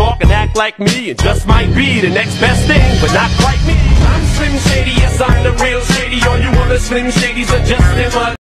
talk and act like me, and just might be the next best thing, but not quite me. I'm Slim Shady, yes, I'm the real Shady. All you other Slim Shadys are just in my